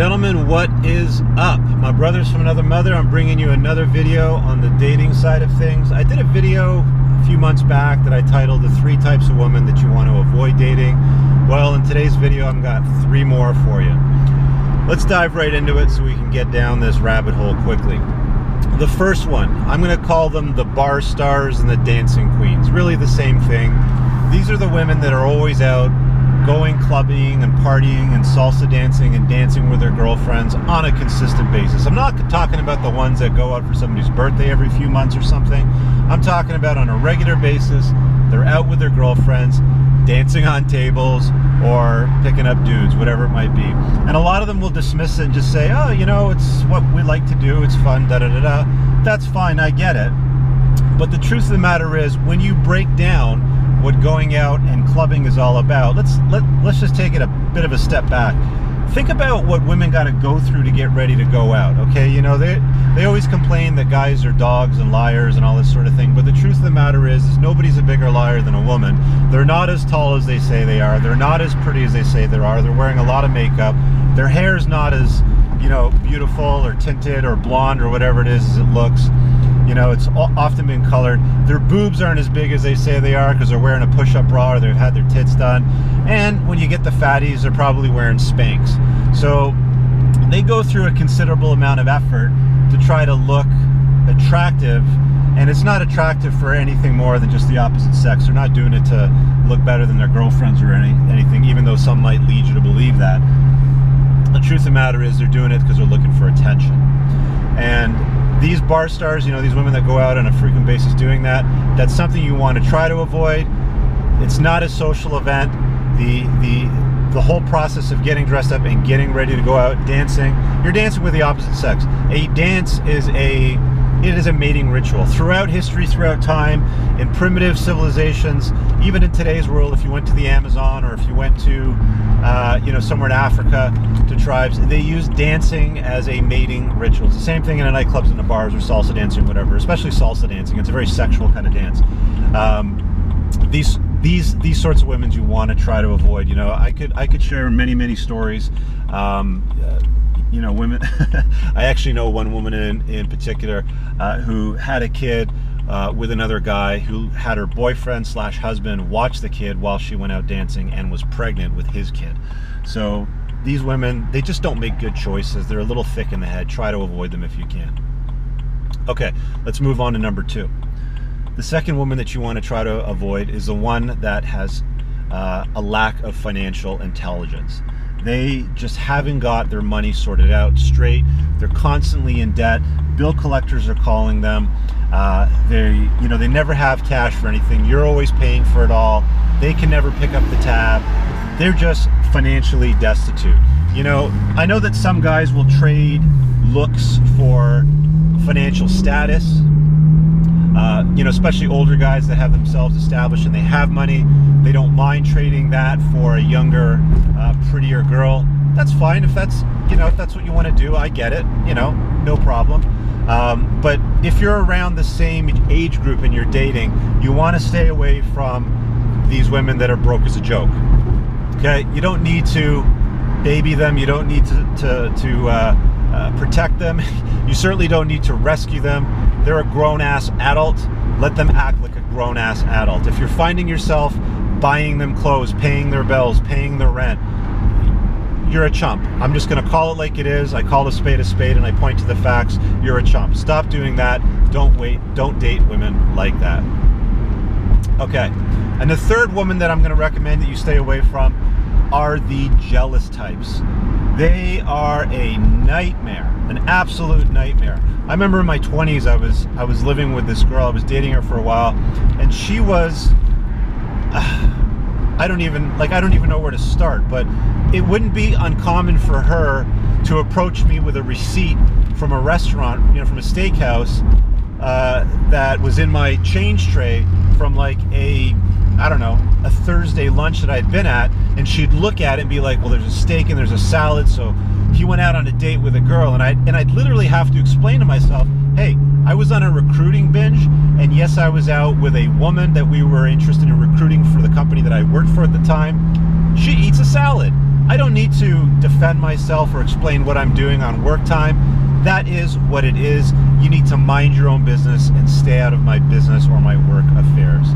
Gentlemen, what is up? My brothers from another mother. I'm bringing you another video on the dating side of things. I did a video a few months back that I titled The Three Types of Women That You Want to Avoid Dating. Well, in today's video, I've got three more for you. Let's dive right into it so we can get down this rabbit hole quickly. The first one, I'm going to call them the bar stars and the dancing queens. Really the same thing. These are the women that are always out going clubbing and partying and salsa dancing and dancing with their girlfriends on a consistent basis. I'm not talking about the ones that go out for somebody's birthday every few months or something. I'm talking about on a regular basis, they're out with their girlfriends, dancing on tables or picking up dudes, whatever it might be. And a lot of them will dismiss it and just say, oh, you know, it's what we like to do, it's fun, da da da da. That's fine, I get it. But the truth of the matter is, when you break down what going out and clubbing is all about, let's let let's just take it a bit of a step back. Think about what women got to go through to get ready to go out. Okay, you know they they always complain that guys are dogs and liars and all this sort of thing. But the truth of the matter is, is nobody's a bigger liar than a woman. They're not as tall as they say they are. They're not as pretty as they say they are. They're wearing a lot of makeup. Their hair's not as you know beautiful or tinted or blonde or whatever it is as it looks you know, it's often been colored. Their boobs aren't as big as they say they are because they're wearing a push-up bra or they've had their tits done. And when you get the fatties, they're probably wearing Spanx. So they go through a considerable amount of effort to try to look attractive and it's not attractive for anything more than just the opposite sex. They're not doing it to look better than their girlfriends or any, anything, even though some might lead you to believe that. The truth of the matter is they're doing it because they're looking for attention. And these bar stars, you know, these women that go out on a frequent basis doing that, that's something you want to try to avoid. It's not a social event. The the the whole process of getting dressed up and getting ready to go out dancing, you're dancing with the opposite sex. A dance is a it is a mating ritual. Throughout history, throughout time, in primitive civilizations, even in today's world, if you went to the Amazon or if you went to, uh, you know, somewhere in Africa to tribes, they use dancing as a mating ritual. It's the same thing in the nightclubs and the bars or salsa dancing, whatever. Especially salsa dancing. It's a very sexual kind of dance. Um, these these these sorts of women you want to try to avoid. You know, I could I could share many many stories. Um, uh, you know, women. I actually know one woman in, in particular uh, who had a kid uh, with another guy who had her boyfriend slash husband watch the kid while she went out dancing and was pregnant with his kid. So these women, they just don't make good choices. They're a little thick in the head. Try to avoid them if you can. Okay, let's move on to number two. The second woman that you want to try to avoid is the one that has uh, a lack of financial intelligence. They just haven't got their money sorted out straight. They're constantly in debt. Bill collectors are calling them. Uh, they, you know, they never have cash for anything. You're always paying for it all. They can never pick up the tab. They're just financially destitute. You know, I know that some guys will trade looks for financial status uh, you know, especially older guys that have themselves established and they have money, they don't mind trading that for a younger, uh, prettier girl. That's fine if that's, you know, if that's what you want to do. I get it. You know, no problem. Um, but if you're around the same age group and you're dating, you want to stay away from these women that are broke as a joke. Okay, you don't need to baby them. You don't need to to, to uh, uh, protect them. You certainly don't need to rescue them. They're a grown ass adult. Let them act like a grown ass adult. If you're finding yourself buying them clothes, paying their bills, paying their rent, you're a chump. I'm just going to call it like it is. I call a spade a spade and I point to the facts. You're a chump. Stop doing that. Don't wait. Don't date women like that. Okay. And the third woman that I'm going to recommend that you stay away from are the jealous types. They are a nightmare, an absolute nightmare. I remember in my 20s, I was I was living with this girl. I was dating her for a while, and she was. Uh, I don't even like I don't even know where to start, but it wouldn't be uncommon for her to approach me with a receipt from a restaurant, you know, from a steakhouse uh, that was in my change tray from like a I don't know, a Thursday lunch that I'd been at, and she'd look at it and be like, "Well, there's a steak and there's a salad." So he went out on a date with a girl, and I and I'd literally have to explain to myself, "Hey, I was on a recruiting binge, and yes, I was out with a woman that we were interested in recruiting for the company that I worked for at the time. She eats a salad. I don't need to defend myself or explain what I'm doing on work time. That is what it is. You need to mind your own business and stay my business or my work affairs.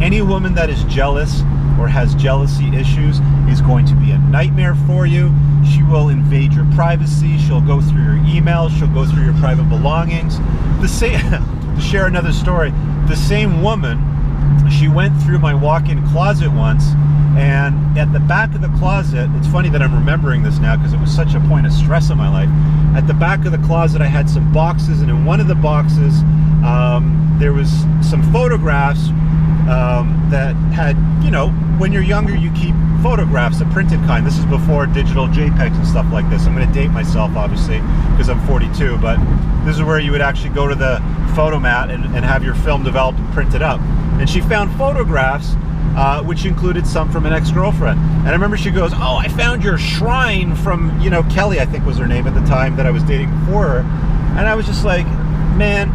Any woman that is jealous or has jealousy issues is going to be a nightmare for you. She will invade your privacy. She'll go through your emails. She'll go through your private belongings. The same, to share another story, the same woman, she went through my walk-in closet once and at the back of the closet, it's funny that I'm remembering this now because it was such a point of stress in my life. At the back of the closet, I had some boxes, and in one of the boxes, um, there was some photographs um, that had, you know, when you're younger, you keep photographs, the printed kind. This is before digital JPEGs and stuff like this. I'm going to date myself, obviously, because I'm 42, but this is where you would actually go to the photomat and, and have your film developed and printed up. And she found photographs uh, which included some from an ex-girlfriend. And I remember she goes, "Oh, I found your shrine from you know Kelly, I think was her name at the time that I was dating before her," and I was just like, "Man,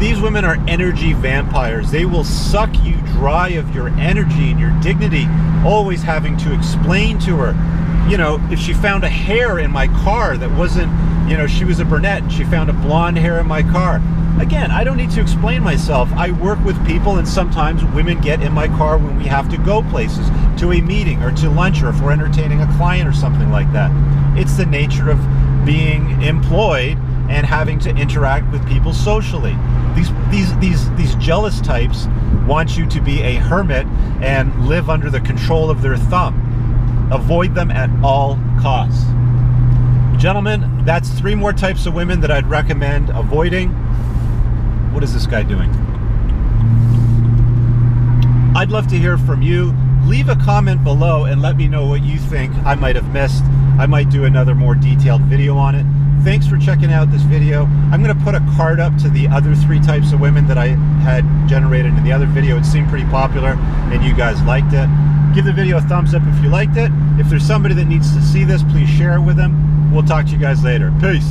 these women are energy vampires. They will suck you dry of your energy and your dignity, always having to explain to her. You know, if she found a hair in my car that wasn't, you know, she was a brunette and she found a blonde hair in my car. Again, I don't need to explain myself. I work with people, and sometimes women get in my car when we have to go places, to a meeting or to lunch, or if we're entertaining a client or something like that. It's the nature of being employed and having to interact with people socially. These these these these jealous types want you to be a hermit and live under the control of their thumb. Avoid them at all costs. Gentlemen, that's three more types of women that I'd recommend avoiding. What is this guy doing? I'd love to hear from you. Leave a comment below and let me know what you think I might have missed. I might do another more detailed video on it. Thanks for checking out this video. I'm going to put a card up to the other three types of women that I had generated in the other video. It seemed pretty popular and you guys liked it. Give the video a thumbs up if you liked it. If there's somebody that needs to see this, please share it with them. We'll talk to you guys later. Peace.